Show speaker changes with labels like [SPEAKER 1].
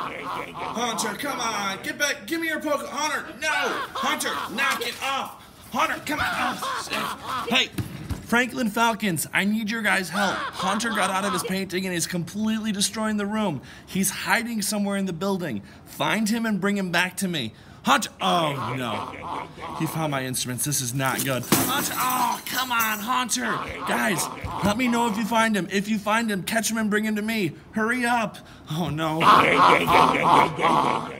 [SPEAKER 1] Haunter, come on. Get back. Give me your Pokemon. Haunter, no. Haunter, knock it off. Haunter, come on. Hey, Franklin Falcons, I need your guys' help. Haunter got out of his painting and is completely destroying the room. He's hiding somewhere in the building. Find him and bring him back to me. Haunter, oh no. He found my instruments. This is not good. Haunter, oh, come on, Haunter. Guys, let me know if you find him. If you find him, catch him and bring him to me. Hurry up. Oh no.